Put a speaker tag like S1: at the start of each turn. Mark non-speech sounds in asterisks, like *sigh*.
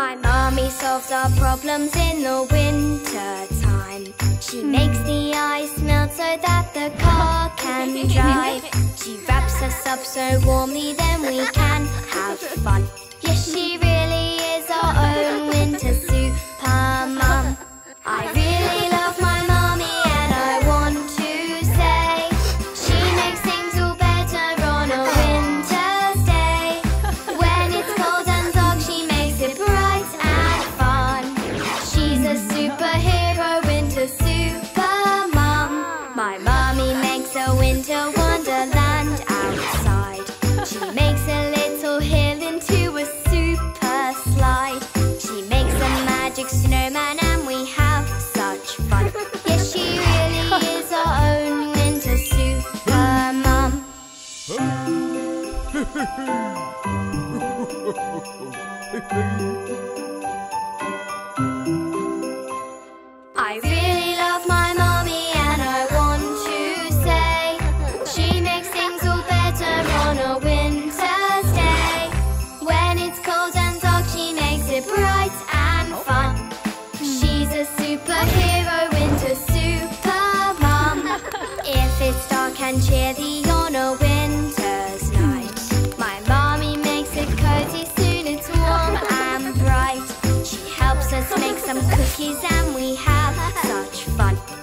S1: My mommy solves our problems in the winter time. She makes the ice melt so that the car can *laughs* drive. She wraps us up so warmly, then we I really love my mommy and I want to say She makes things all better on a winter's day. When it's cold and dark she makes it bright and fun. She's a superhero, winter super If it's dark and chilly monkeys and we have such fun.